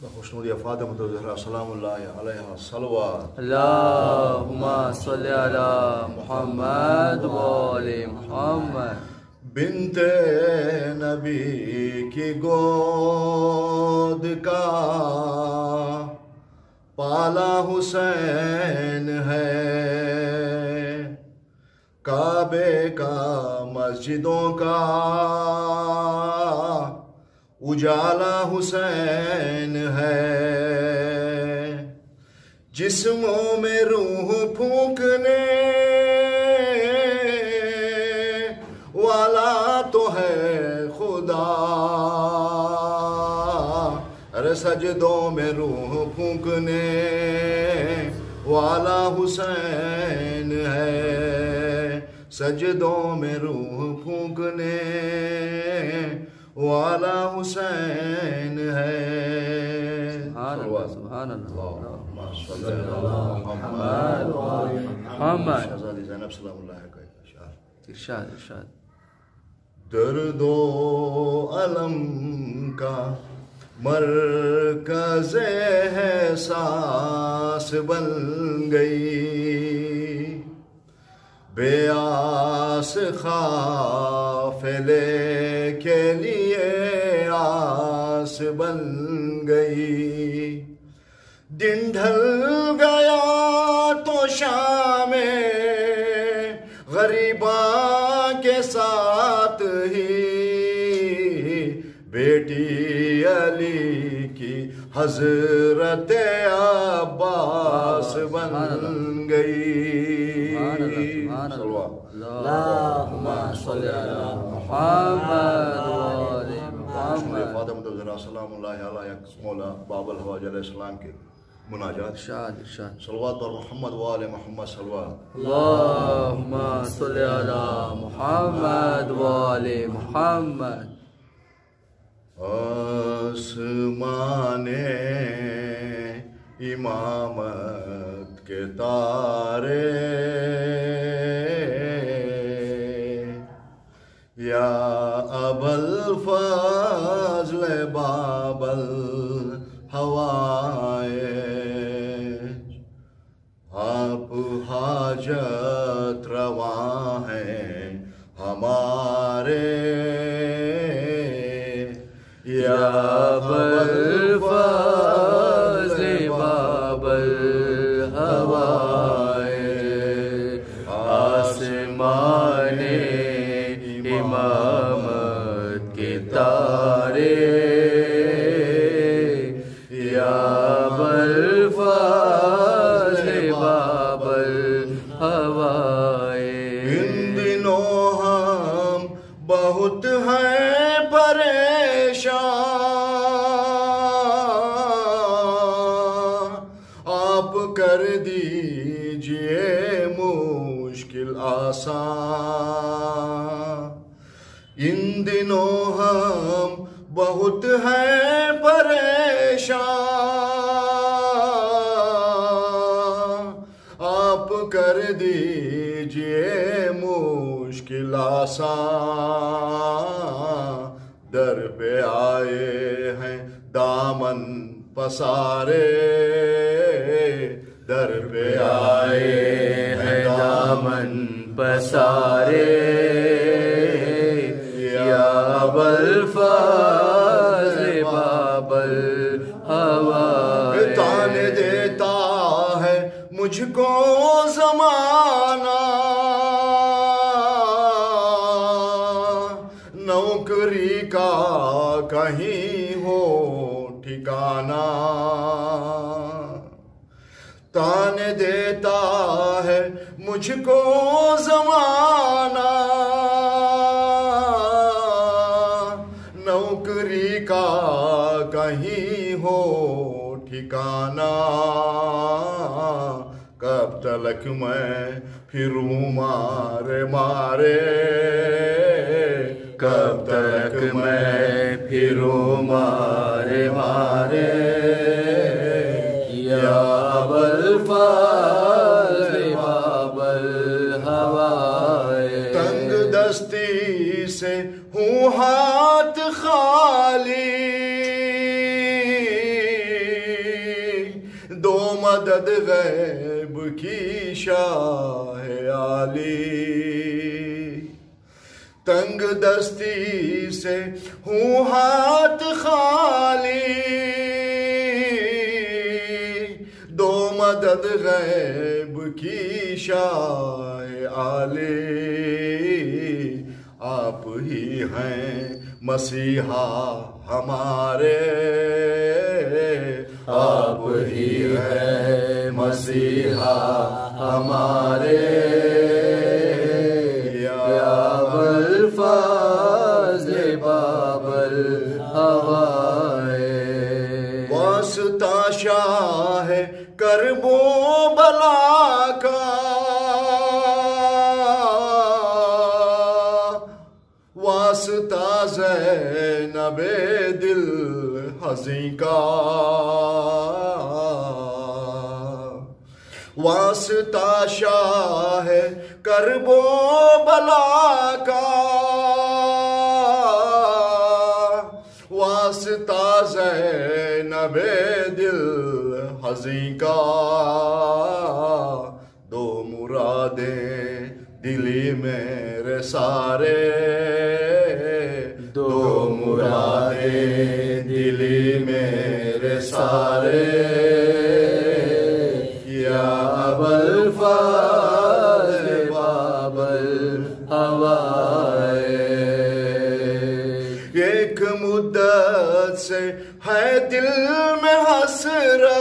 तो बिनते नबी की गोद का पाला हुसैन है। काबे का मस्जिदों का उजाला हुसैन है। जिस्मों में रूह फूकने वाला तो है खुदा। अरे सजदों में रूह फूकने वाला हुसैन है। सजदों में रूह फूकने वाला हुसैन है सुभान अल्लाह सुभान अल्लाह मोहम्मद मोहम्मद शहजादी ज़ैनब सलामुल्लाह का एक अशआर। इरशाद इरशाद दर्दो अलम का मरकज है सांस बन गई बेआस खाफिले के लिए आस बन गई। दिन ढल गया तो शाम गरीबा के साथ ही। बेटी अली की हज़रत अब्बास बन गई। सुभान मौला बाबल के मुनाजात सलवात और मोहम्मद वाले मोहम्मद सलवात मुहम्मद मुहम्मद आसमाने इमामत के तारे या अबल फजल बाबल हवाए। आप हाजत रवा हैं हमारे। या तलक मैं फिरूं मारे मारे। कब तक मैं फिरूं मारे मारे? या बल बाबल हवाए। तंग दस्ती से हूँ हाथ खाली। मदद गैब की शाह आली। तंग दस्ती से हूँ हाथ खाली। दो मदद गैब की शाह आले। आप ही हैं मसीहा हमारे। आप ही है मसीहा हमारे। याबल फाजले बाबल हवाए। वास्ता है करबो बला का। वास्ता जैनबे दिल हसी का वास्ता शाह करबो बला का। वास्ता नबे दिल हसी का दो मुरादें दिली मेरे सारे। दो मुरादें दिली मेरे सारे। या अबल फाज़ बाबल हवाए। एक मुद्दत से है दिल में हसरत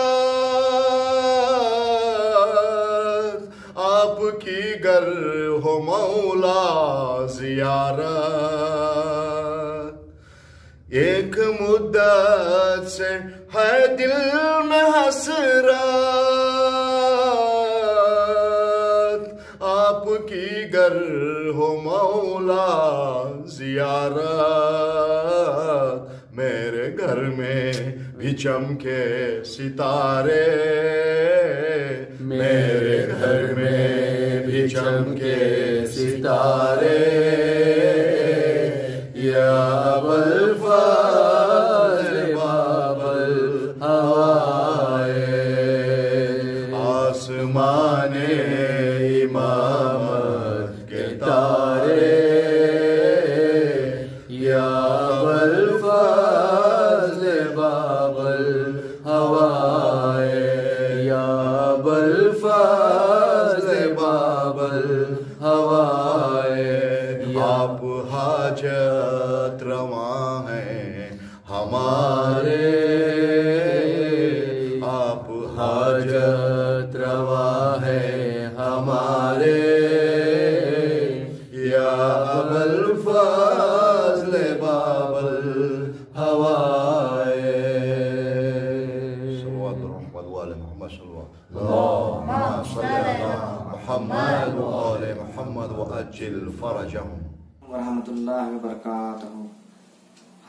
आपकी गर हो मौला जियारत एक मुद्दत से है दिल में हसरत आपकी गर हो मौला जियारत। मेरे घर में भी चमके सितारे। मेरे घर में भी चमके सितारे।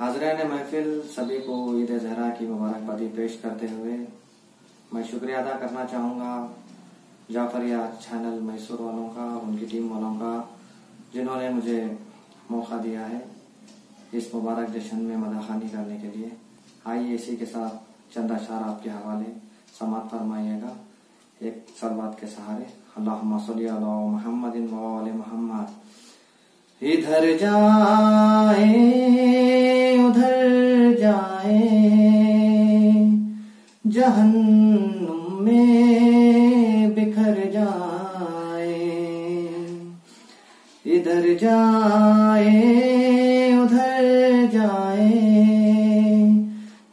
हाजरान महफिल सभी को ईद जहरा की मुबारकबादी पेश करते हुए मैं शुक्रिया अदा करना चाहूँगा जाफरिया चैनल मैसूर वालों का, उनकी टीम वालों का, जिन्होंने मुझे मौका दिया है इस मुबारक जश्न में मदाखानी करने के लिए। आइए इसी के साथ चंद अशार आपके हवाले समात फरमाइएगा। एक सलवात के सहारे अल्लाह मोहम्मद मोहम्मद। इधर जाए उधर जाए। जहन्नुम में बिखर जाए। इधर जाए उधर जाए।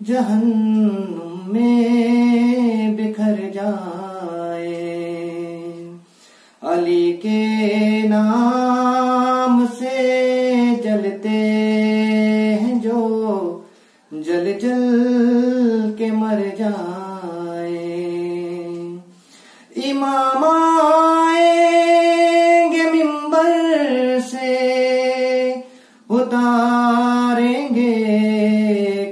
जहन्नुम इमाम आएँगे मिंबर से, उतारेंगे,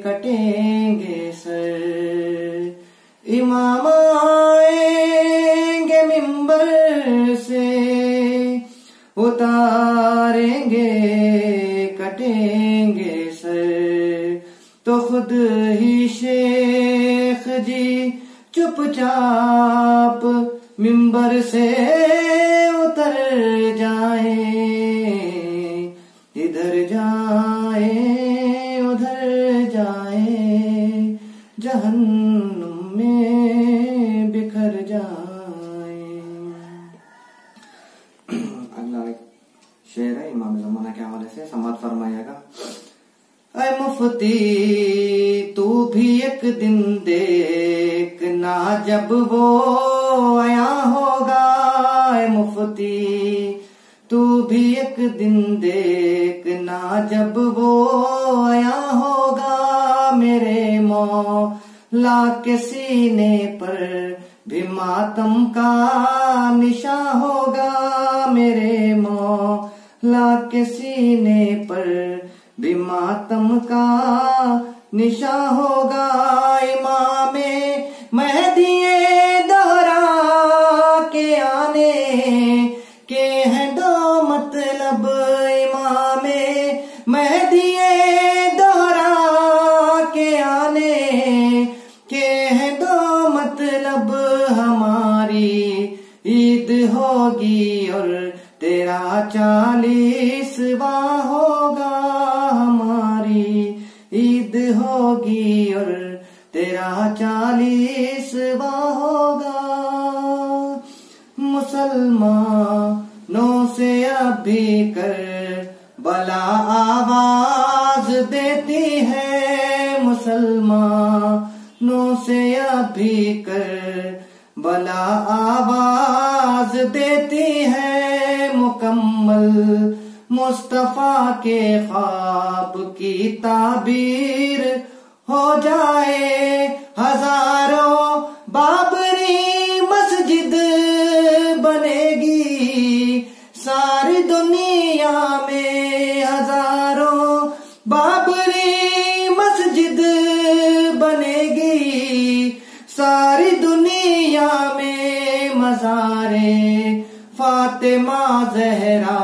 कटेंगे सर। इमाम आएँगे मिंबर से, उतारेंगे, कटेंगे सर। तो खुद ही शेख जी चुपचाप मिंबर से उतर जाए इधर जाए उधर जाए जहन्नुम में बिखर जाए। अगला एक शेर है इमाम जमाना के हवाले से समाज फरमाइएगा अय मुफ्ती तू भी एक दिन देखना जब वो आया होगा मुफ्ती। तू भी एक दिन देखना जब वो आया होगा मेरे मौला के सीने पर भी मातम का निशा होगा मेरे मौला के सीने पर भी मातम का निशा होगा। इमामे महदिए के आने के हैं दो मतलब इमामे। महदिए दोहरा के आने के हैं दो मतलब हमारी। ईद होगी और तेरा चालीसवा मुसलमानों से अभी कर बला आवाज़ देती है मुसलमानों से अभी कर बला आवाज़ देती है मुकम्मल मुस्तफ़ा के ख्वाब की ताबीर हो जाए हज़ारों बाबरी दुनिया में हज़ारों बाबरी मस्जिद बनेगी। सारी दुनिया में मजारे, फातिमा जहरा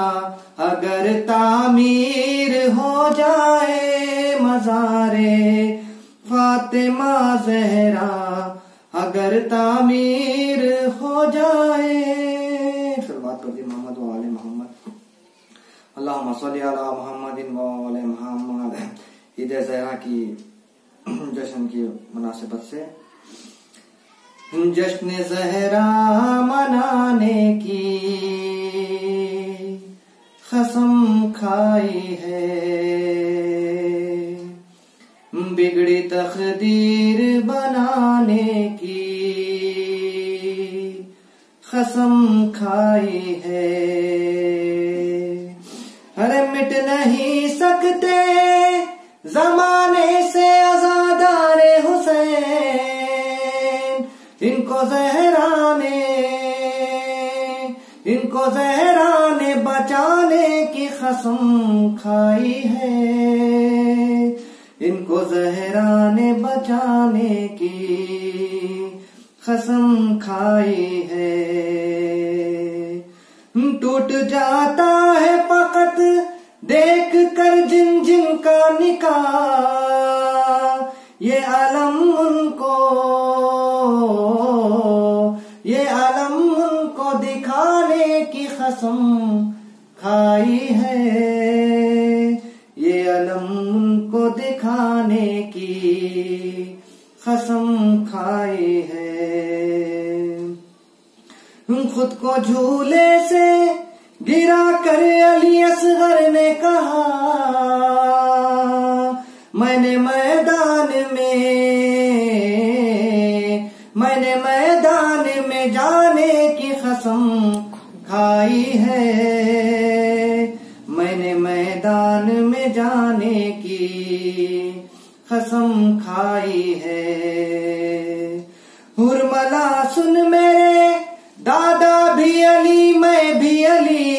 अगर तामीर हो जाए मजारे, फातिमा जहरा अगर तामीर हो जाए फिर बात करती मोहम्मद वाले मोहम्मद अल्लाह सल्ली मोहम्मद जहरा की जश्न की मुनासिबत से जश्न जहरा मनाने की कसम खाई है बिगड़ी तकदीर बनाने की कसम खाई है अरे मिट नहीं सकते, जमाने से आजादारे हुसैन। इनको जहरा ने इनको जहरा ने बचाने की कसम खाई है। इनको जहरा ने बचाने की कसम खाई है। टूट जाता है फकत, देख कर जिन जिन का निकाह। ये आलम उनको, ये आलम उनको दिखाने की कसम खाई है। ये अलम उनको दिखाने की कसम खाई है। हम खुद को झूले से गिरा कर अली असगर ने कहा, मैंने मैदान में, मैंने मैदान में जाने की कसम खाई है। मैंने मैदान में जाने की कसम खाई है। हुरमला सुन मेरे दादा अली, मैं भी अली।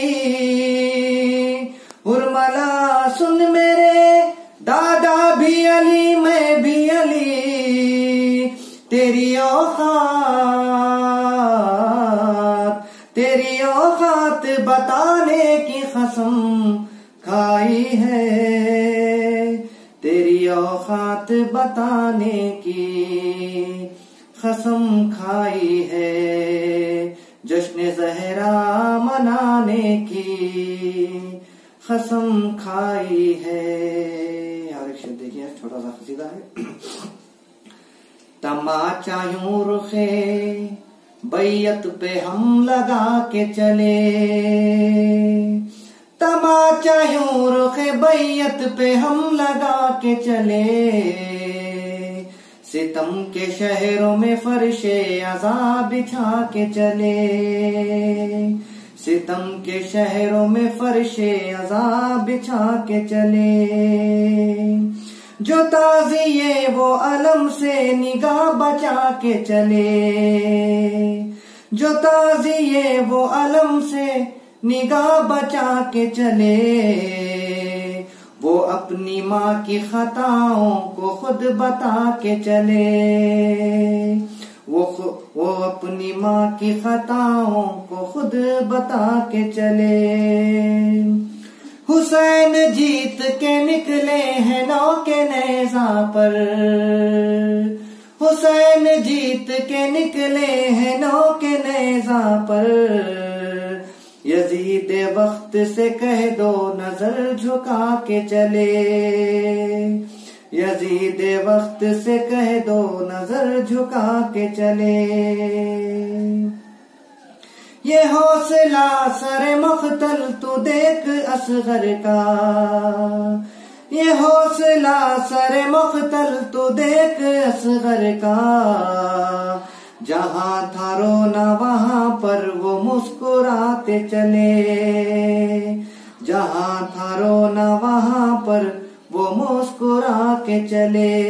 उर्मला, सुन मेरे। दादा भी अली, मैं भी अली। तेरी औकात तेरी औकात बताने की कसम खाई है। तेरी औकात बताने की कसम खाई है। जश्न जहरा मनाने की कसम खाई है। और एक शब्द देखिए छोटा सा कसीदा है। तमाचा यूँ रुखे, बैयत पे हम लगा के चले। तमाचा यूँ रुखे, बैयत पे हम लगा के चले। सितम के शहरों में फर्शे अजाब बिछा के चले। सितम के शहरों में फर्शे अजाब बिछा के चले। जो ताजिए वो अलम से निगाह बचा के चले। जो ताजिए वो अलम से निगाह बचा के चले। वो अपनी माँ की खताओं को खुद बता के चले। वो वो अपनी माँ की खताओं को खुद बता के चले। हुसैन जीत के निकले हैं नौ के नेजा पर। हुसैन जीत के निकले हैं नौ के नेजा पर। यजीद वक्त से कह दो नज़र झुका के चले। यजीद वक्त से कह दो नज़र झुका के चले। ये हौसला सर मख्तल तू देख असगर का। ये हौसला सर मख्तल तू देख असगर का। जहाँ था रोना वहाँ पर वो मुस्कुराते चले। जहाँ था रोना वहाँ पर वो मुस्कुरा के चले।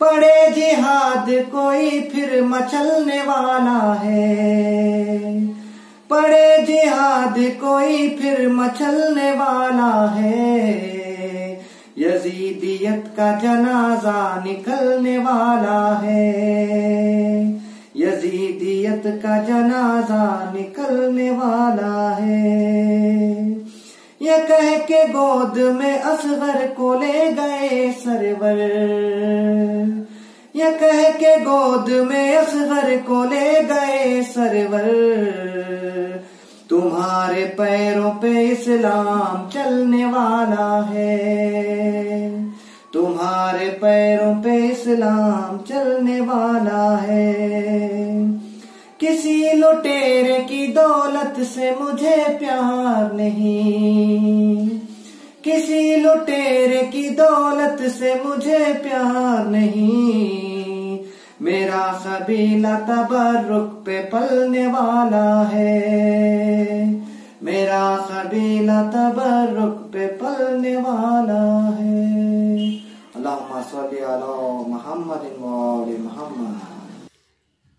पड़े जिहाद कोई फिर मचलने वाला है। पड़े जिहाद कोई फिर मचलने वाला है। यजीदियत का जनाजा निकलने वाला है। यजीदियत का जनाजा निकलने वाला है। ये कह के गोद में असगर को ले गए सरवर। ये कह के गोद में असगर को ले गए सरवर। तुम्हारे पैरों पे इस्लाम चलने वाला है। तुम्हारे पैरों पे इस्लाम चलने वाला है। किसी लुटेरे की दौलत से मुझे प्यार नहीं। किसी लुटेरे की दौलत से मुझे प्यार नहीं। मेरा कबीला तबरुक पे पलने वाला है। मेरा कबीला तबरुक पे पलने वाला है।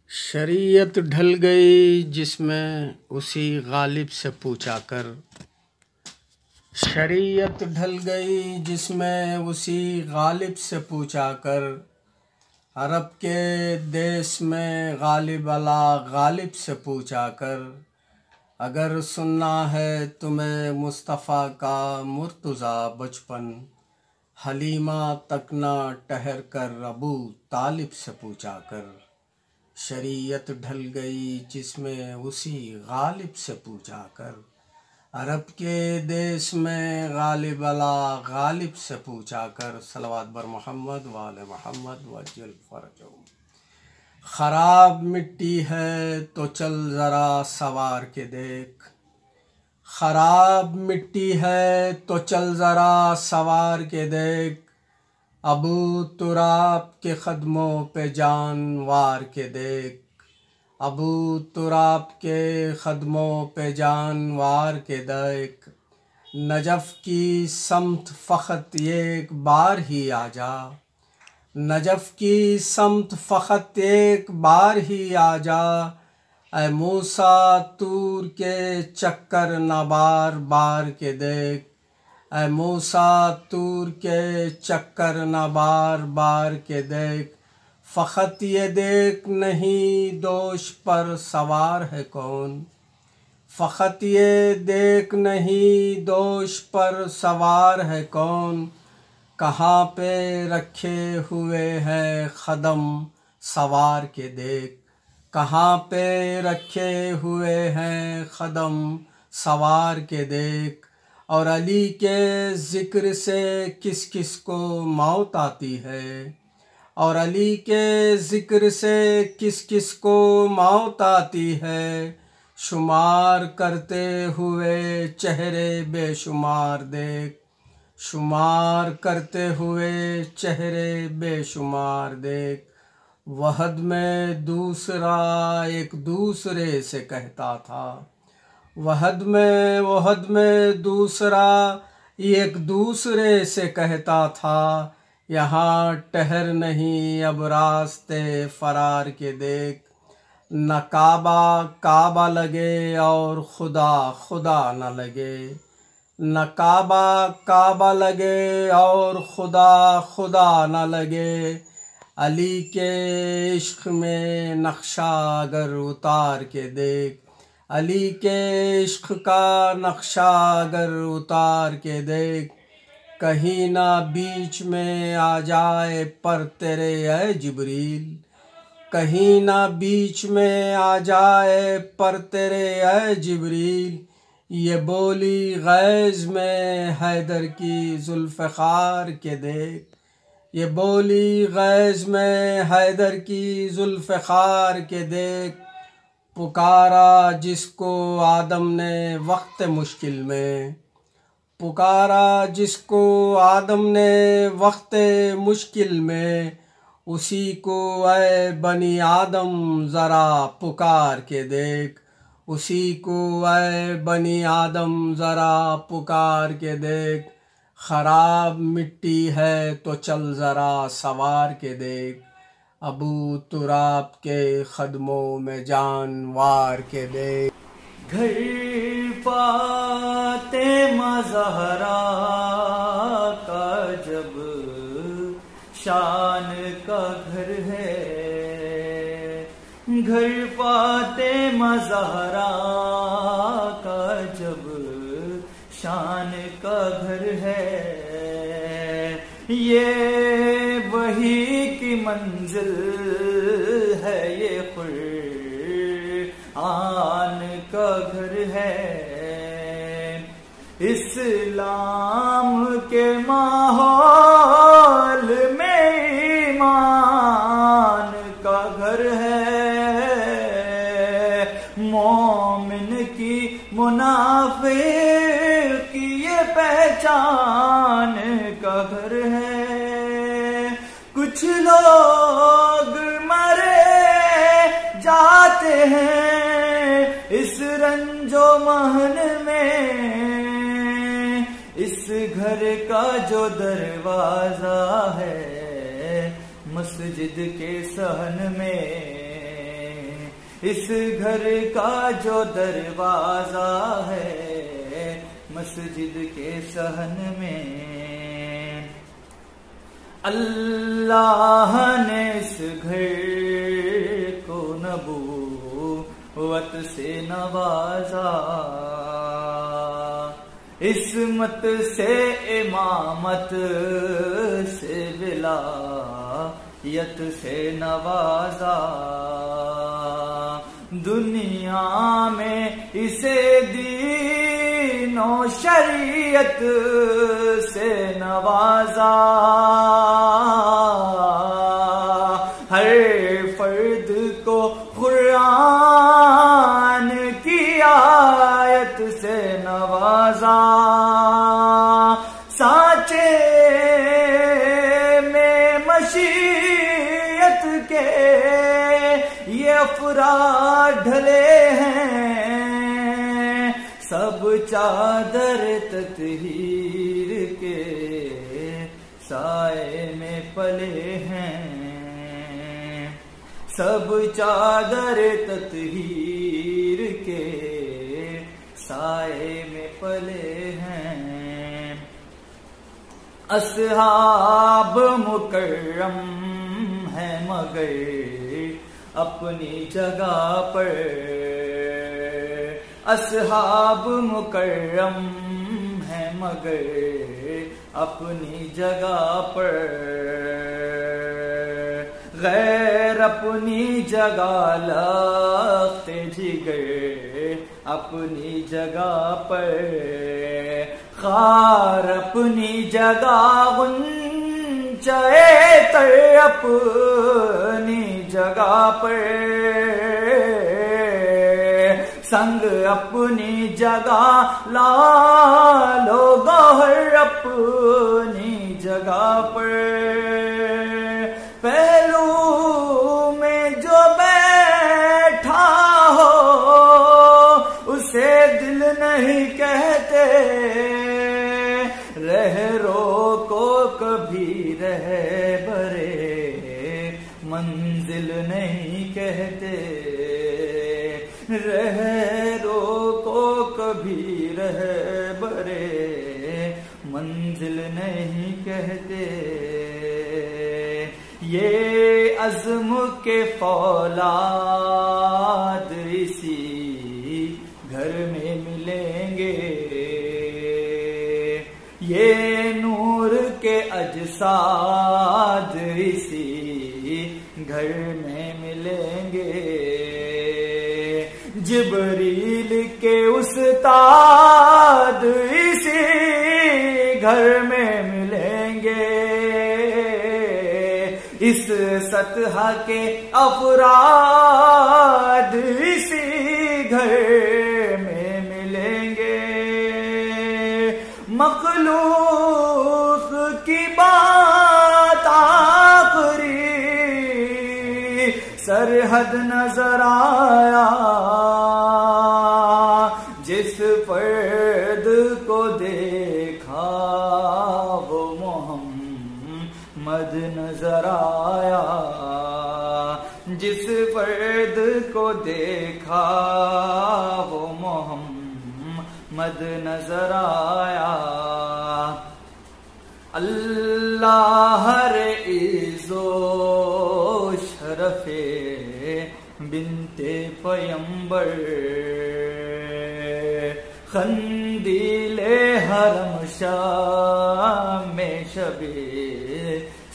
शरीयत ढल गई जिसमें उसी गालिब से पूछा कर। शरीयत ढल गई जिसमें उसी गालिब से पूछा कर। अरब के देश में गालिब अला गालिब से पूछा कर, अगर सुनना है तुम्हें मुस्तफ़ा का मुर्तज़ा बचपन, हलीमा तकना ठहर कर अबू तालिब से पूछा कर। शरीयत ढल गई जिसमें उसी गालिब से पूछा कर। अरब के देश में गालिब अला, गालिब से पूछा कर, सलवात बर मोहम्मद वाले मोहम्मद वजल फरजो। ख़राब मिट्टी है तो चल ज़रा सवार के देख। ख़राब मिट्टी है तो चल ज़रा सवार के देख। अबू तुराब के कदमों पे जानवार के देख। अबू तुराब के कदमों पे जान वार के देख नजफ़ की समत फ़कत एक बार ही आ जा। नजफ़ की समत फ़कत एक बार ही आ जा। ए मूसा तूर के चक्कर न बार बार के देख। ए मूसा तूर के चक्कर न बार बार के देख। फ़कत ये देख नहीं, दोष पर सवार है कौन? फ़कत ये देख नहीं, दोष पर सवार है कौन? कहाँ पे रखे हुए हैं ख़दम सवार के देख? कहाँ पे रखे हुए हैं ख़दम सवार के देख? और अली के ज़िक्र से किस किस को मौत आती है? और अली के ज़िक्र से किस किस को मौत आती है? शुमार करते हुए चेहरे बेशुमार देख। शुमार करते हुए चेहरे बेशुमार देख। वहद में दूसरा एक दूसरे से कहता था। वहद में वहद में दूसरा एक दूसरे से कहता था। यहाँ ठहर नहीं, अब रास्ते फरार के देख। न काबा काबा लगे और खुदा खुदा न लगे। न काबा काबा लगे और खुदा खुदा न लगे। अली के इश्क में नक्शा अगर उतार के देख। अली के इश्क का नक्शा अगर उतार के देख। कहीं ना बीच में आ जाए पर तेरे है जिबरील। कहीं ना बीच में आ जाए पर तेरे है जिबरील। ये बोली गैज में हैदर की जुल्फ़ार के देख। ये बोली गैज में हैदर की जुल्फ़ार के देख। पुकारा जिसको आदम ने वक्त मुश्किल में। पुकारा जिसको आदम ने वक्त मुश्किल में, उसी को ऐ बनी आदम ज़रा पुकार के देख। उसी को ऐ बनी आदम ज़रा पुकार के देख। ख़राब मिट्टी है तो चल ज़रा सवार के देख। अबू तुराब के ख़दमों में जानवार के देख। घर पाते मजहरा का जब शान का घर है। घर पाते मजहरा का जब शान का घर है। ये वही की मंजिल है, ये आन का घर है। इस्लाम के माहौल में ईमान का घर है। मोमिन की मुनाफिर की ये पहचान का घर है। कुछ लोग मरे जाते हैं। महन में, इस घर का जो दरवाज़ा है, मस्जिद के सहन में, इस घर का जो दरवाज़ा है, मस्जिद के सहन में। अल्लाह ने इस घर को नबूवत से नवाजा। इसमत से इमामत से विलायत से नवाजा। दुनिया में इसे दीनो शरीयत से नवाजा। ततहीर के साए में पले हैं। सब चादर ततहीर के साए में पले हैं। असहाब मुकर्रम है मगर अपनी जगह पर। असहाब मुकर्रम मगर अपनी जगह पर। गैर अपनी जगह लगते जिगर अपनी जगह पर। खार अपनी जगह गुंचाए तर अपनी जगह पर। संग अपनी जगह लालो गौहर अपनी जगह पर। पहलू में जो बैठा हो, उसे दिल नहीं कहते। रह रो को कभी रह बरे, मंजिल नहीं कहते। रह रो को कभी रह बरे, मंजिल नहीं कहते। ये अज़म के फौलाद इसी घर में मिलेंगे। ये नूर के अजसाद उस्ताद इसी घर में मिलेंगे। इस सतह के अफराद इसी घर में मिलेंगे। मखलूक की बात आखरी सरहद नज़र आया। आया जिस फर्द को देखा, वो मोहम्मद नज़र आया। अल्लाह रे इजो शरफे बिनते पयंबर खंदीले हरम शाह में शबे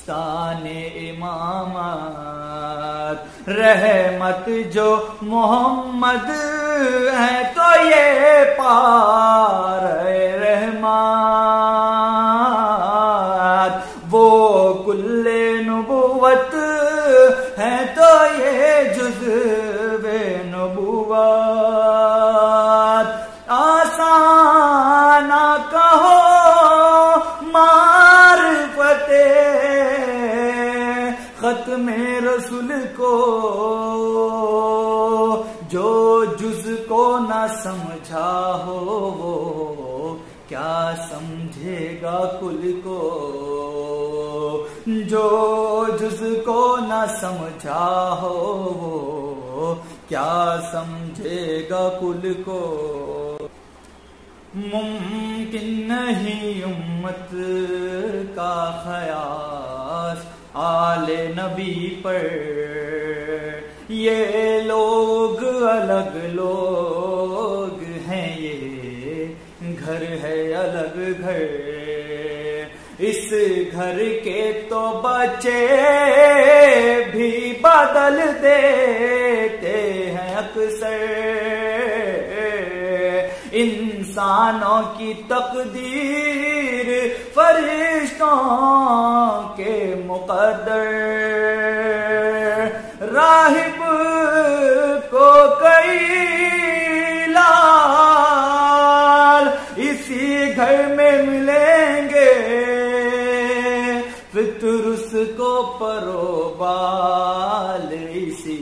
स्थाने इमामत। रहमत जो मोहम्मद है तो ये पार रहमान वो समझा हो वो, क्या समझेगा कुल को? जो जुज को न समझा हो वो, क्या समझेगा कुल को? मुमकिन नहीं उम्मत का खयास आले नबी पर। ये लोग अलग लोग घर इस घर के तो बच्चे भी बदल देते हैं अक्सर। इंसानों की तकदीर फरिश्तों के मुकद्दर। राहिब को कई परोबाल इसी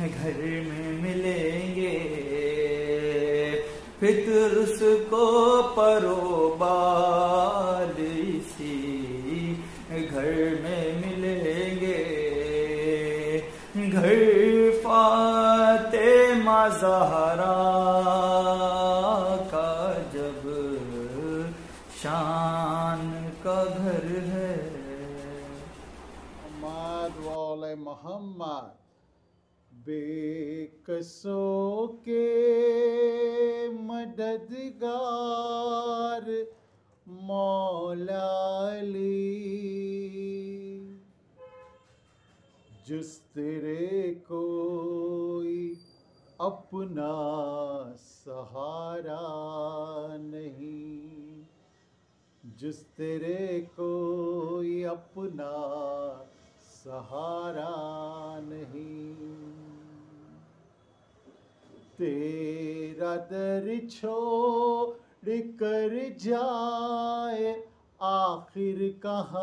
घर में मिलेंगे। फितरुस को परोबाल इसी घर में मिलेंगे। घर फाते मजहरा मोहम्मद बेकसो के मददगार मौलाली। जिस तेरे कोई अपना सहारा नहीं, जिस तेरे कोई अपना सहारा नहीं। तेरा दर छोड़ कर जाए आखिर कहाँ।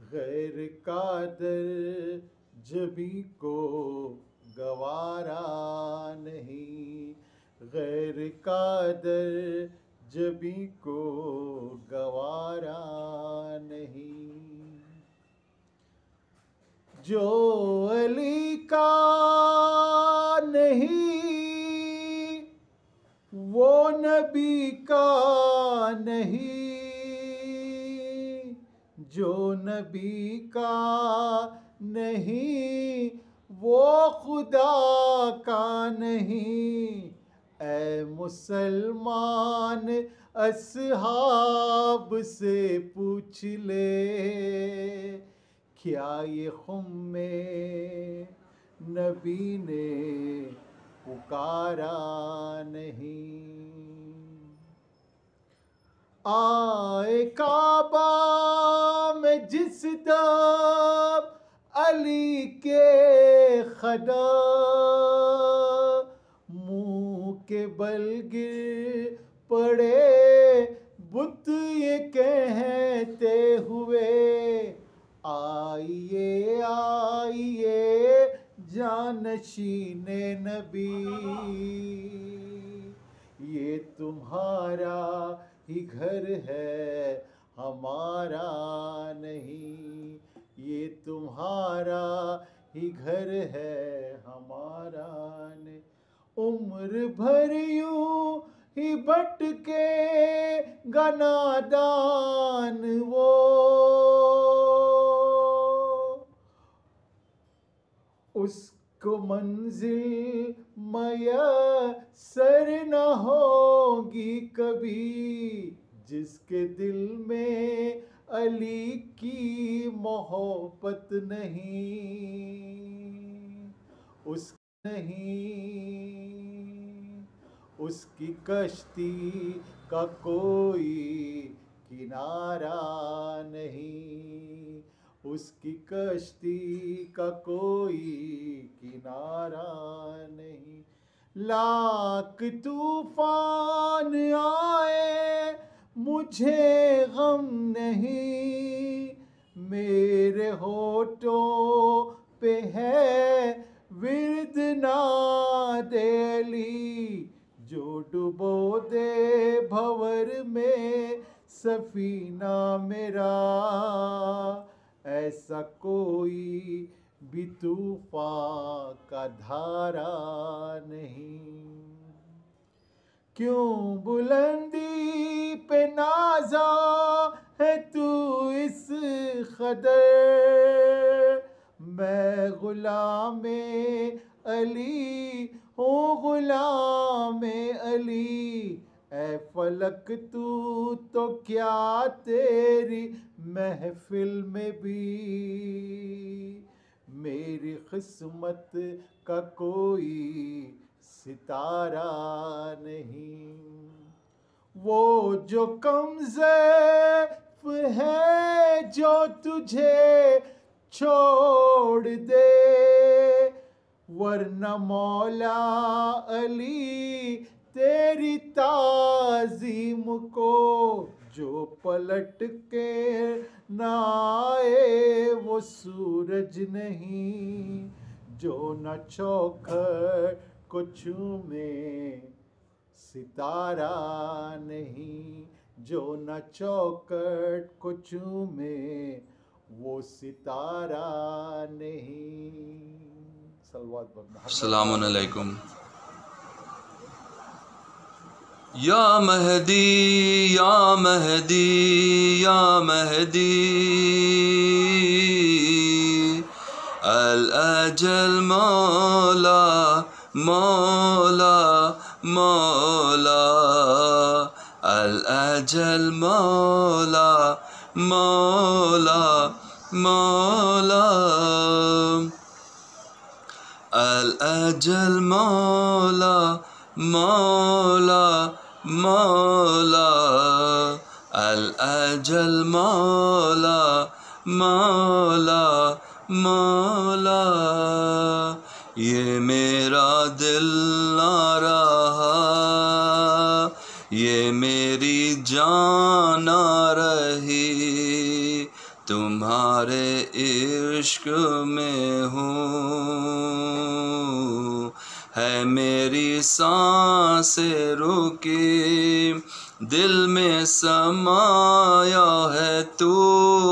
गैर का दर जबी को गवारा नहीं। गैर का दर जबी को गवारा नहीं। जो अली का नहीं, वो नबी का नहीं। जो नबी का नहीं, वो खुदा का नहीं। ए मुसलमान, असहाब से पूछ ले, क्या ये खुम में नबी ने पुकारा नहीं? आए काबा में जिस दब अली के खदा के बल गिर पड़े, बुत ये कहते हुए, आइए आइए जानशीन नबी। ये तुम्हारा ही घर है, हमारा नहीं। ये तुम्हारा ही घर है, हमारा नहीं। उम्र भर यूँ ही भटके गनादान वो। उसको मंजिल मयसर न होगी कभी, जिसके दिल में अली की मोहब्बत नहीं। उस उसकी कश्ती का कोई किनारा नहीं। उसकी कश्ती का कोई किनारा नहीं। लाख तूफ़ान आए, मुझे गम नहीं। मेरे होठों पे है विरद नादेली जो डुबो दे भवर में, सफीना मेरा। ऐसा कोई भी तूफ़ान का धारा नहीं। क्यों बुलंदी पे नाजा है तू इस कदर मैं गुलाम अली हूँ गुलाम अली। ए फलक तू तो क्या तेरी महफिल में भी? मेरी किस्मत का कोई सितारा नहीं। वो जो कमजैफ है, जो तुझे छोड़ दे वरना मौला अली तेरी ताजीम को जो पलट के ना आए, वो सूरज नहीं। जो न चौखट कुछ में सितारा नहीं। जो न चौकट कुछ चूमे वो सितारा नहीं। सलवात अस्सलामुअलैकुम। या महदी या महदी या महदी। अल अजल मौला मौला मौला। अल अजल मौला मौला। अल अजल मौला मौला मौला। अल अजल मौला मौला मौला। ये मेरा दिल ना रहा, ये मेरी जान तुम्हारे इश्क में हूँ। है मेरी साँसें रुकी, दिल में समाया है तू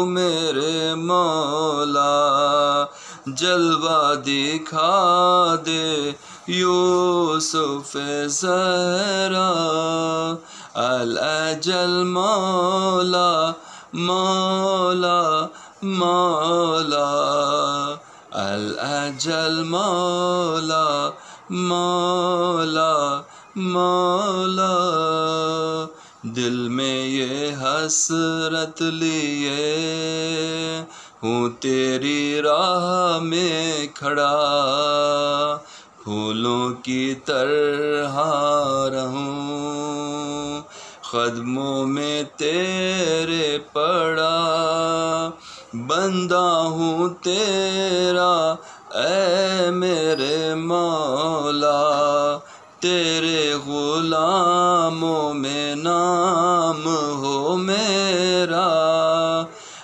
मेरे मौला। जलवा दिखा दे यूसुफ जहरा। अल अजल मौला मौला मौला अल अजल मौला मौला मौला दिल में ये हसरत लिए हूँ तेरी राह में खड़ा फूलों की तरह रहूँ कदमों में तेरे पड़ा बंदा हूँ तेरा, ऐ मेरे मौला। तेरे गुलामों में नाम हो मेरा।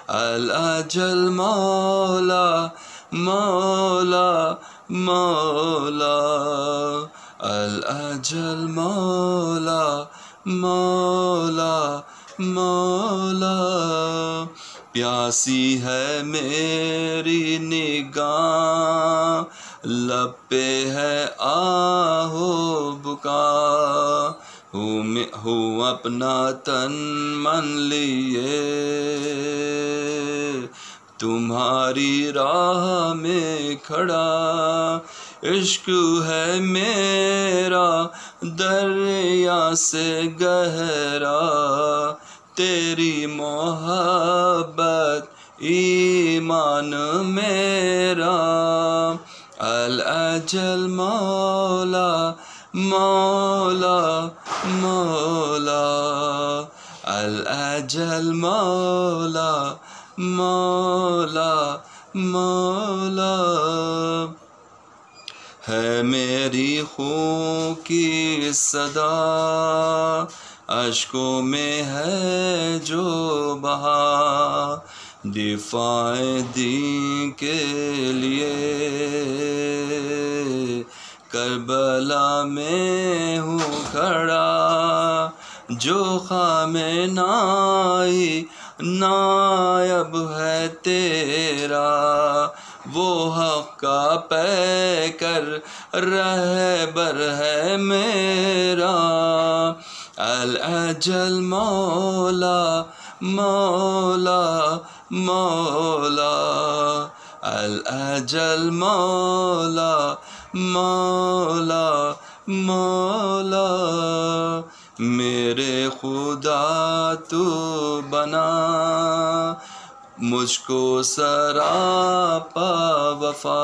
अल अजल मौला मौला मौला। अल अजल मौला मौला मौला। प्यासी है मेरी निगाह, लपे है आहो बुका हूँ अपना तन मन लिए। तुम्हारी राह में खड़ा, इश्क है मेरा, दरिया से गहरा। तेरी मोहब्बत, ईमान मेरा। अल अजल मौला मौला मौला। अल अजल मौला मौला मौला। है मेरी खून की सदा। अशकों में है जो बहा, दिफाए दी के लिए। करबला में हूँ खड़ा, जो खामे नाई, नायब है तेरा। वो हक का पै कर रहबर है मेरा। मौला मौला मौला अल अजल मौला मौला मौला मेरे खुदा तू बना मुझको सरापा वफा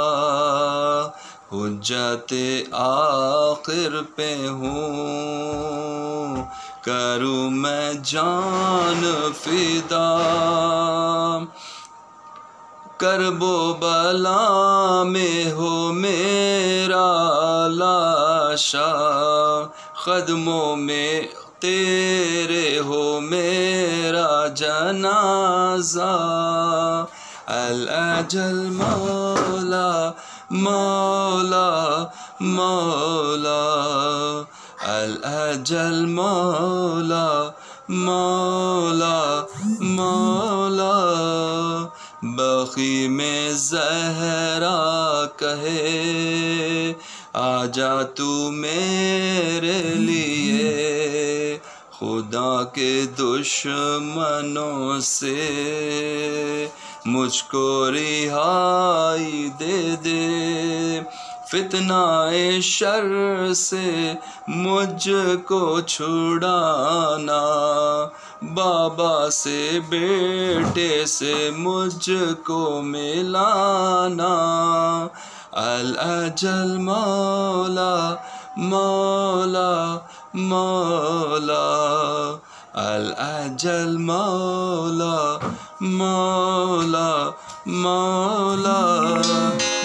हुज्जते आखिर पे हूँ, करूँ मैं जान फिदा। करबो बला में हो मेरा लाशा कदमों में तेरे हो मेरा जनाजा। अल अजल मौला मौला मौला अल अजल मौला मौला मौला, बखी में जहरा कहे, आजा तू मेरे लिए, खुदा के दुश्मनों से। मुझको रिहाई दे दे। फितनाए शर से मुझको छुड़ाना। बाबा से, बेटे से मुझको मिलाना। अल अजल मौला मौला मौला। अल अजल मौला मौला मौला।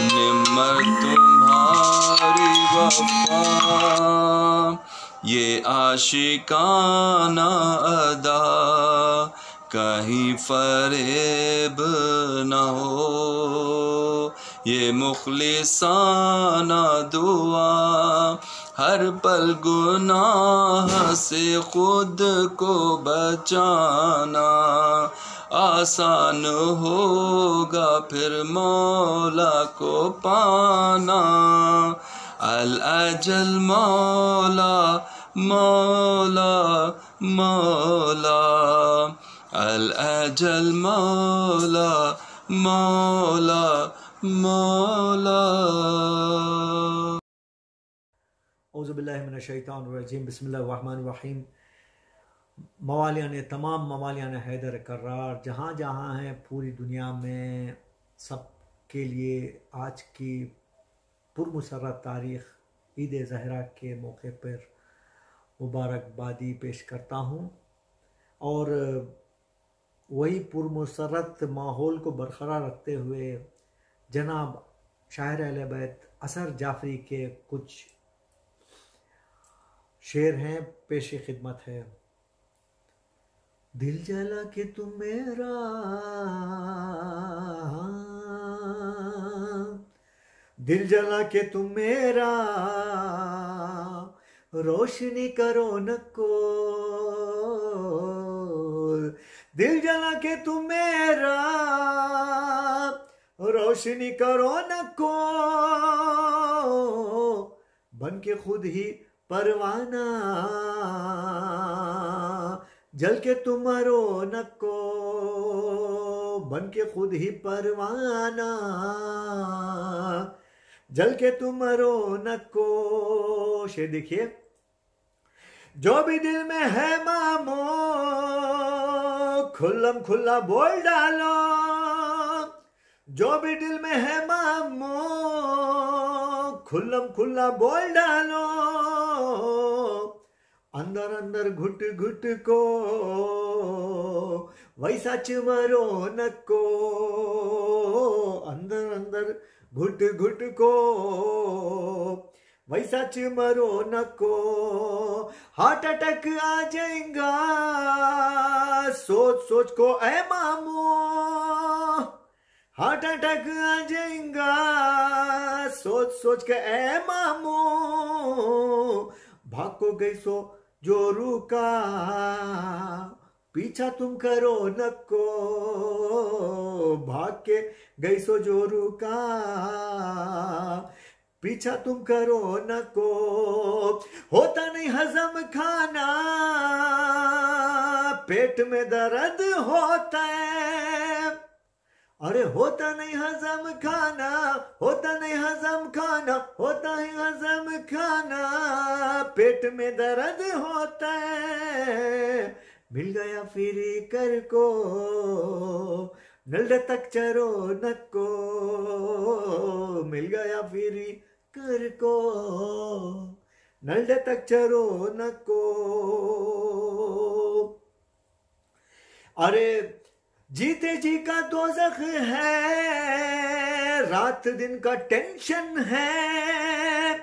निम्मत तुम्हारी वफा। ये आशिकाना अदा। कहीं फरेब न हो। ये मुखलिसाना दुआ। हर पल गुनाह से खुद को बचाना आसान होगा फिर मौला को पाना। अल अजल मौला मौला मौला। अल अजल मौला मौला मौला। औज़बिल्लिमिनशैतानरजीम बसमीम ने तमाम मवालिया ने हैदर करार जहाँ जहाँ हैं पूरी दुनिया में सब के लिए आज की पुरमसरत तारीख़ ईद ज़हरा के मौके पर मुबारकबादी पेश करता हूँ और वही पुरमसरत माहौल को बरकरार रखते हुए जनाब शायर अहल बैत असर जाफरी के कुछ शेर हैं, पेश खिदमत है। दिल जला के तुम मेरा, दिल जला के तुम मेरा, रोशनी करो नको दिल जला के तुम मेरा, रोशनी करो नको बन के खुद ही परवाना। जल के तुम रो नको बन के खुद ही परवाना। जल के तुम रो नको शे देखिए। जो भी दिल में है मामो, खुल्लम खुल्ला बोल डालो। जो भी दिल में है मामो, खुल्लम खुल्ला बोल डालो। अंदर अंदर घुट घुट को वैसा चिमरो न को। अंदर अंदर घुट घुट को वैसा चिमरो न को। हार्ट अटैक आ जाएगा, सोच सोच को, ऐ मामो। हार्ट अटैक आ जाएगा। सोच सोच के ऐ मामो, भाग गई सो जो रुका पीछा तुम करो नको, भाग के गई सो जो रुका पीछा तुम करो नको, होता नहीं हजम खाना, पेट में दर्द होता है। अरे होता नहीं हजम खाना, होता नहीं हजम खाना, होता ही हजम खाना। पेट में दर्द होता है, मिल गया फिर कर को नल्ड तक चरो नको मिल गया फिर कर को नल्ड तक चरो नको अरे जीते जी का दोजख है, रात दिन का टेंशन है,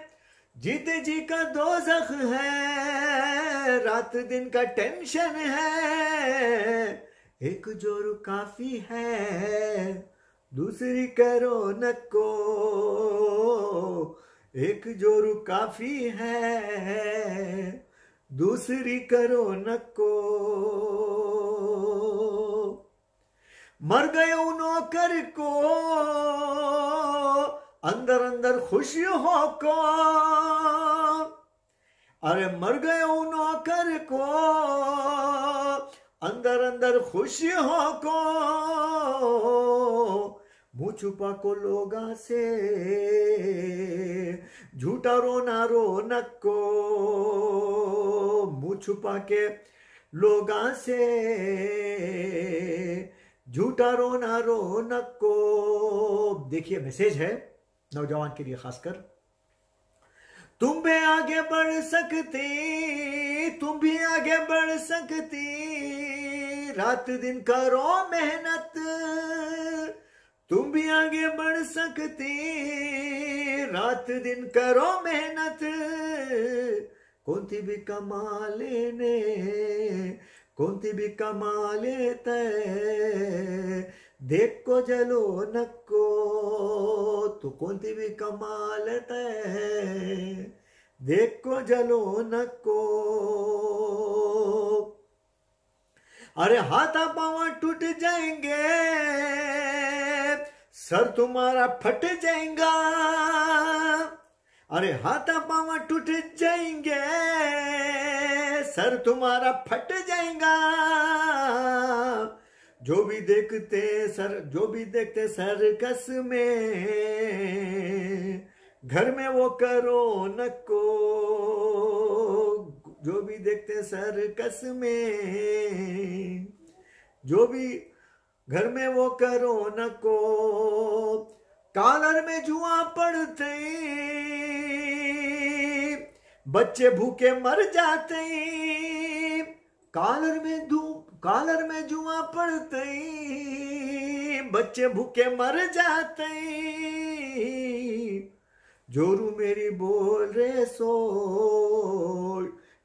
जीते जी का दोजख है, रात दिन का टेंशन है, एक ज़ोर काफ़ी है, दूसरी करो न को, एक ज़ोर काफ़ी है, दूसरी करो न को। मर गए नौकर को। अंदर अंदर खुश हो को अरे मर गए नौकर को। अंदर अंदर खुशी हो को मुँह छुपा को लोगा से। झूठा रोना रो को। मुँह छुपा के लोगा से। झूठा रोना रोना को। देखिए मैसेज है नौजवान के लिए खासकर। तुम भी आगे बढ़ सकती, तुम भी आगे बढ़ सकती। रात दिन करो मेहनत, तुम भी आगे बढ़ सकती। रात दिन करो मेहनत, कौन थी भी कमा लेने? कोणती भी कमाले तय देख को जलो नको तू कोणती भी कमाल तय देख को जलो नको अरे हाथा पावा टूट जाएँगे, सर तुम्हारा फट जाएगा। अरे हाथा पावा टूट जाएँगे, सर तुम्हारा फट जाएगा। जो भी देखते सर, जो भी देखते सर्कस में, घर में वो करो नको जो भी देखते सर्कस में, जो भी घर में वो करो नको कालर में जुआ पड़ते, बच्चे भूखे मर जाते कालर में धूप कालर में जुआ पड़ते, बच्चे भूखे मर जाते। जोरू मेरी बोल रे सो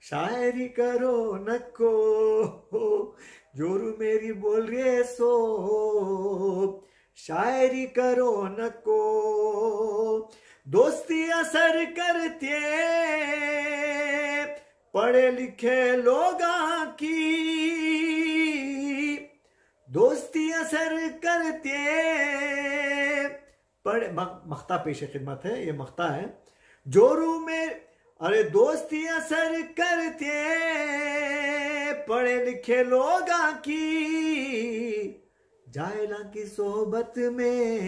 शायरी करो नको जोरू मेरी बोल रे सो शायरी करो नको दोस्ती असर करते, पढ़े लिखे लोगा की दोस्ती असर करते, पढ़े मख्ता पेश खिदमत है, ये मख्ता है। जोरू में, अरे दोस्ती असर करते, पढ़े लिखे लोगा की जायला की सोबत में।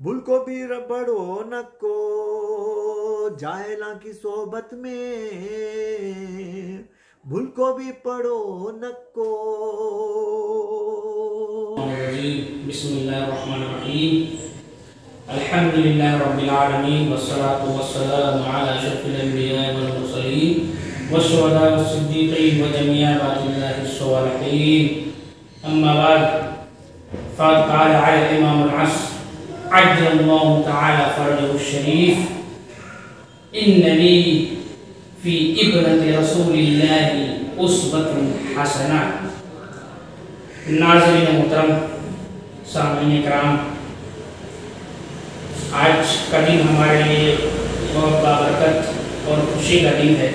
भूल को भी रबड़ो नको जायला की सोबत में। भूल को भी पढ़ो नको अल्हम्दुलिल्लाह रब्बिल आलमीन वस्सलातु वस्सलामु अला अशरफिल अंबिया वल मुरसलीन। वश्शुहदा वस्सिद्दीकीन व जमीअ इबादिल्लाहि स्वालिहीन अम्मा बाद फ़क़द क़ाल अल इमाम अल अस्र अज्जलल्लाहु तआला फरजहु शरीफ इन्नली फ़ी इब्नति रसूलिल्लाहि उसवतुन हसना नाज़रीन मोहतरम सामीन कराम आज का दिन हमारे लिए बहुत बाबरकत और खुशी का दिन है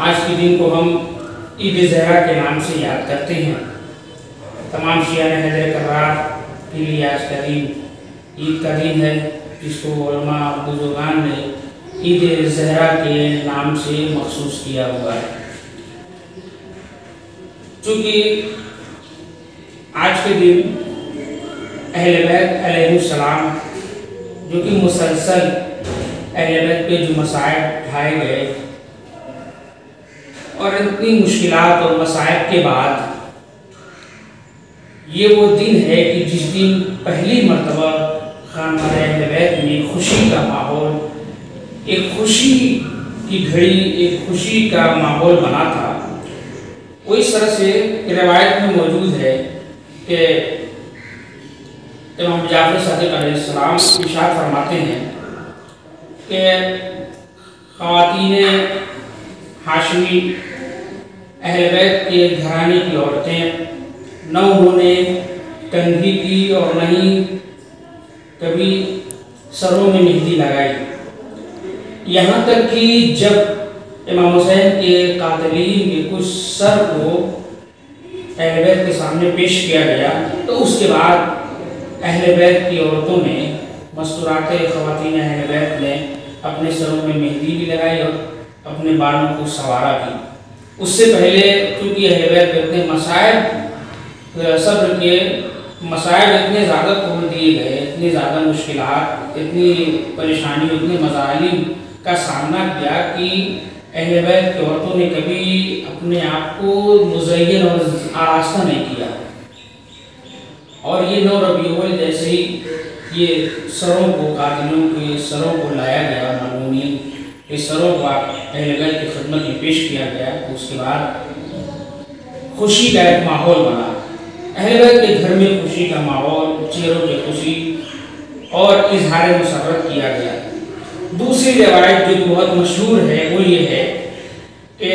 आज के दिन को हम ईद ज़हरा के नाम से याद करते हैं। तमाम शिया हैदर करार लिए आज का दिन, ईद का दिन है, जिसको बुजुर्गान ने ईद ज़हरा के नाम से मखसूस किया हुआ है। चूँकि आज के दिन अहल सलाम, जो कि मुसलसल अहल बैत पे जो मसायब उठाए गए और इतनी मुश्किलात और मसायब के बाद ये वो दिन है कि जिस दिन पहली मरतबा खानदान में खुशी का माहौल, एक खुशी की घड़ी, एक खुशी का माहौल बना था। वो इस तरह से रिवायत में मौजूद है कि इमाम जाफ़र सदक इशार फरमाते हैं कि ख़वातीन हाशमी अहलबैत के घराने की औरतें, न उन्होंने कंघी की और न ही कभी सरों में मेहंदी लगाई। यहाँ तक कि जब इमाम हुसैन के कातलीन के कुछ सर को अहल बैत के सामने पेश किया गया तो उसके बाद अहल बैत की औरतों ने मस्तूराते ख़वान अहल बैत ने अपने सरों में मेहंदी भी लगाई और अपने बालों को संवारा भी उससे पहले क्योंकि बैत इतने मसायब सब्र के मसायब इतने ज़्यादा खोल दिए गए, इतनी ज़्यादा मुश्किल इतनी परेशानी, इतने मजालिम का सामना किया कि अहल की औरतों ने कभी अपने आप को मुजयन और आरास्ता नहीं किया। और ये नौ रबी जैसे ही ये सरों को, कातिलों के सरों को लाया गया ममूनी सरों को बैत की खिदमत में पेश किया गया। उसके बाद खुशी का एक माहौल बना। अहल बैत के घर में खुशी का माहौल, चेहरों की खुशी और इजहार मुसरत किया गया। दूसरी रिवायत जो बहुत मशहूर है, वो ये है कि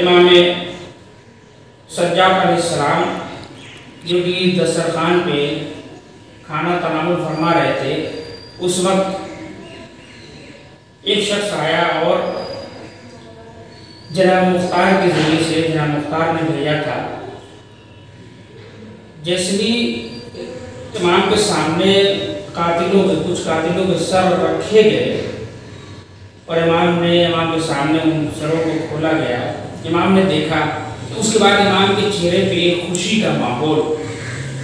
इमाम सज्जाब सलाम जो कि दस्तरखान पे खाना तनामुल फरमा रहे थे, उस वक्त एक शख्स आया और जनाब मुख्तार के ज़रिए से, जनाब मुख्तार ने भेजा था। जैसे ही इमाम के सामने कातिलों के, कुछ कातिलों के सर रखे गए और इमाम ने, इमाम के सामने उन सरों को खोला गया। इमाम ने देखा तो उसके बाद इमाम के चेहरे पे एक खुशी का माहौल,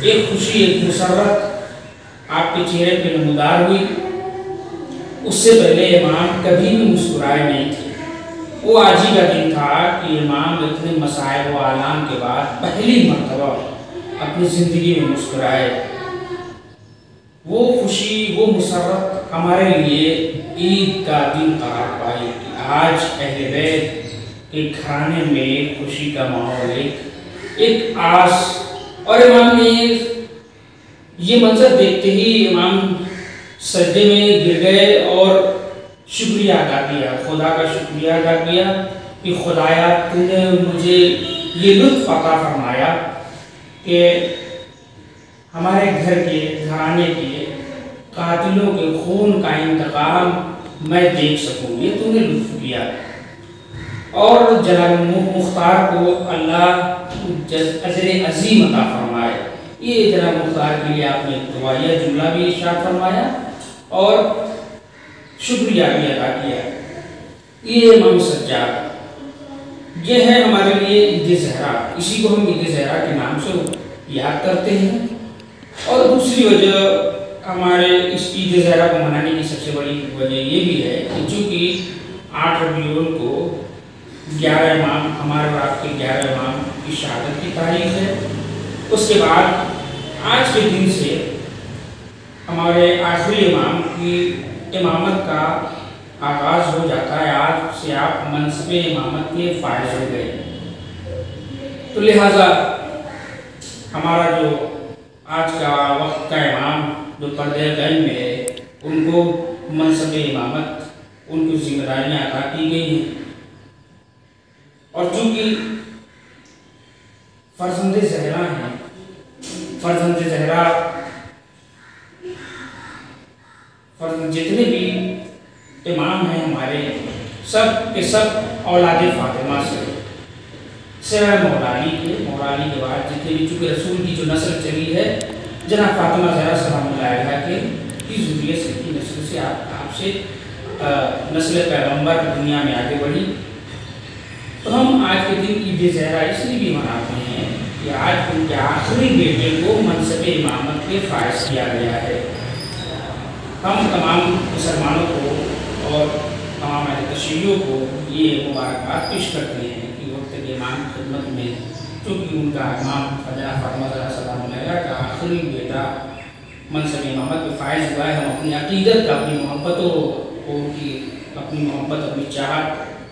एक खुशी, एक मुसरत आपके चेहरे पे नमदार हुई। उससे पहले इमाम कभी भी मुस्कुराए नहीं थे। वो आज ही का दिन था कि इमाम इतने मसाइब व आलाम के बाद पहली मरतबा अपनी ज़िंदगी में मुस्कुराए। वो खुशी, वो मुसरत हमारे लिए ईद का दिन करार पाई कि आज अहले बैत के खाने में खुशी का माहौल एक एक आस और इमाम ने ये मंजर देखते ही इमाम सजदे में गिर गए और शुक्रिया अदा किया, खुदा का शुक्रिया अदा किया कि खुदाया तूने मुझे ये लुत्फ अता फरमाया कि हमारे घर के, घराने के, कातिलों के खून का इंतकाम मैं देख सकूँ। ये तूने लुत्फ किया। और जनाब मुख्तार को अल्लाह अजर अजीम अता फरमाए ये जनाब मुख्तार के लिए आपने दुआया जुमला भी इशार फरमाया और शुक्रिया भी अदा किया। ये इमाम सज्जाद, ये है हमारे लिए ईद जहरा इसी को हम ईद जहरा के नाम से याद करते हैं। और दूसरी वजह हमारे इस ईद जहरा को मनाने की सबसे बड़ी वजह ये भी है कि चूँकि आठ रबीउल को ग्यारह इमाम, हमारे और आपके ग्यारह इमाम की शहादत की तारीख है। उसके बाद आज के दिन से हमारे आखिरी इमाम की इमामत का आगाज़ हो जाता है। आज से आप मनसब इमामत के फायज हो गए। तो लिहाजा हमारा जो आज का वक्त का इमाम, जो पर्दे गंज में है, उनको मनसब इमामत, उनकी जिम्मेदारियाँ अदा की गई हैं। और चूँकि फर्जंद जहरा हैं फर्जंद जहरा। फर्जंद जितने भी इमाम हैं हमारे, सब के सब औलाद फातिमा से। सिवाय मौलानी के मौलानी के बाद जितने भी, चूँकि रसूल की जो नस्ल चली है जना फातिमा जहरा सलाम के की ज़रूरत से की नस्ल से आप, आपसे नस्ल पैगंबर दुनिया में आगे बढ़ी। तो हम आज के दिन ईद जहरा इसलिए भी मनाते हैं कि आज उनके आखिरी बेटे को मनसब इमामत के फायज किया गया है। हम तमाम मुसलमानों को और तमाम तशीयों को ये मुबारकबाद पेश करते हैं कि वक्त के इमाम की खिदमत में चूँकि उनका इमाम फजा सलाम का आखिरी बेटा मनसब इमामत में फायज हुआ है। हम अपनी अकीदत का, अपनी मोहब्बतों को उनकी अपनी मोहब्बत, अपनी चाहत,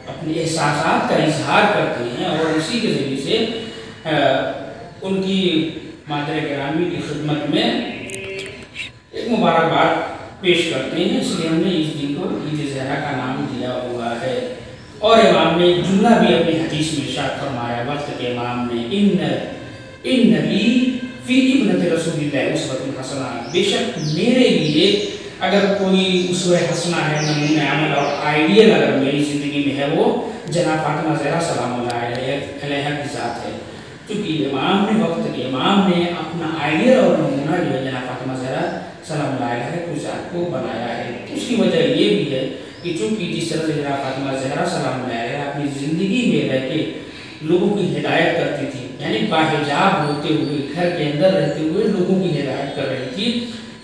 अपने एहसास का इजहार करते हैं और इसी के ज़रिए से उनकी मादर ग्रामी की खिदमत में एक मुबारकबाद पेश करते हैं, इसलिए हमने इस दिन को ईद जहरा का नाम दिया हुआ है। और इमाम ने जुमला भी अपनी हदीस में शाद फरमाया, वक्त के इमाम ने इन इन नबी फ़ी इब्नत रसूलिल्लाह उसवतुल हसना। बेशक मेरे लिए अगर कोई उसवे हसना है, नमूने अमल और आइडियल अगर मेरी ज़िंदगी में है, वो जना फातिमा जहरा सलाम की ज़ात है। क्योंकि इमाम ने, वक्त के इमाम ने अपना आइडियल और नमूना जो है जना फातिमा जहरा सलाम की ज़ात को बनाया है। उसकी वजह ये भी है कि चूँकि जिस तरह से जना फातिमा जहरा सलाम लाया है, अपनी ज़िंदगी में रह के लोगों की हिदायत करती थी, यानी बाहिजाब होते हुए, घर के अंदर रहते हुए लोगों की हिदायत कर रही थी,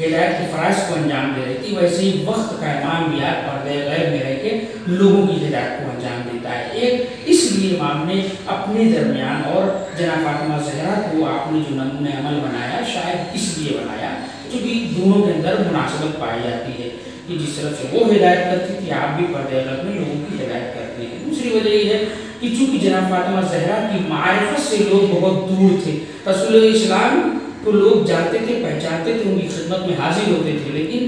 हिदायत के फ़राइज को अंजाम दे रही थी, वैसे ही वक्त का इमाम भी आज पर्दे गैर में रह के लोगों की हिदायत को अंजाम देता है। एक इसलिए इमाम ने अपने दरमियान और जना फातिमा जहरा को आपने जो नमूने अमल बनाया, शायद इसलिए बनाया, क्योंकि दोनों के अंदर मुनासिबत पाई जाती है कि जिस तरह से वो हिदायत करती थी, आप भी पर्दे अलग में लोगों की हिदायत करते हैं। दूसरी वजह यह है कि चूँकि जना फातिमा जहरा की मार्फत से लोग बहुत दूर थे, रसूल इस्लाम तो लोग जानते थे, पहचानते थे, उनकी खिदमत में हाजिर होते थे, लेकिन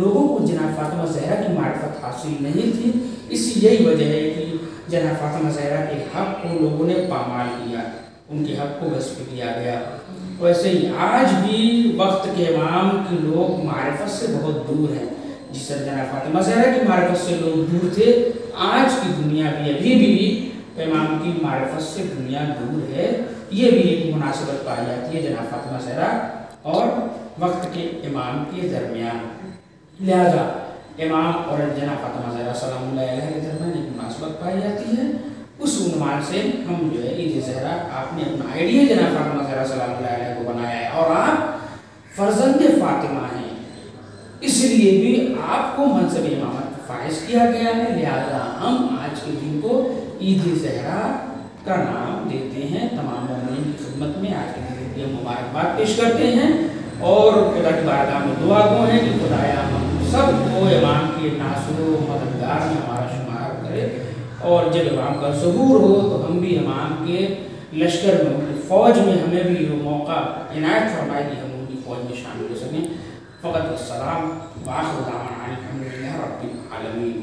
लोगों को जना फातिमा जहरा की मार्फत हासिल नहीं थी। इसी यही वजह है कि जना फातिमा जहरा के हक को लोगों ने पामाल किया, उनके हक को गस्प किया गया। वैसे ही आज भी वक्त के इमाम के लोग मार्फत से बहुत दूर हैं। जिस तरह जना फातिमा जहरा की मार्फत से लोग दूर थे, आज की दुनिया भी, अभी भी इमाम की मार्फत से दुनिया दूर है। ये भी एक मुनासिबत पाई जाती है जना फातिमा सहरा, और वक्त के इमाम के दरमियान। लिहाजा, इमाम और जना फातिमा ज़हरा सलाम के दरमियान एक मुनासिबत पाई जाती है। उस उनवान से हम जो है, ईद ज़हरा, आपने अपना आइडिया जना फातिमा ज़हरा सलाम को बनाया है, और आप फर्जंद फातिमा हैं। इसलिए भी आपको मनसब इमामत फाइज किया गया है। लिहाजा हम आज के दिन को ईद ज़हरा का नाम देते हैं। तमाम मोमिन की खिदमत में आज के दिन की मुबारकबाद पेश करते हैं और खुदा की बारगाह में दुआ गो है कि खुदाया हम सबको इमाम के नासुर मददगार में हमारा शुमार करे और जब इमाम का सहूर हो तो हम भी इमाम के लश्कर में, उनकी फ़ौज में हमें भी वो मौका इनायत फरमाए कि हम उनकी फ़ौज में शामिल हो सकें। फ़कत सलाम वाखुदामान रब्बिल आलमीन।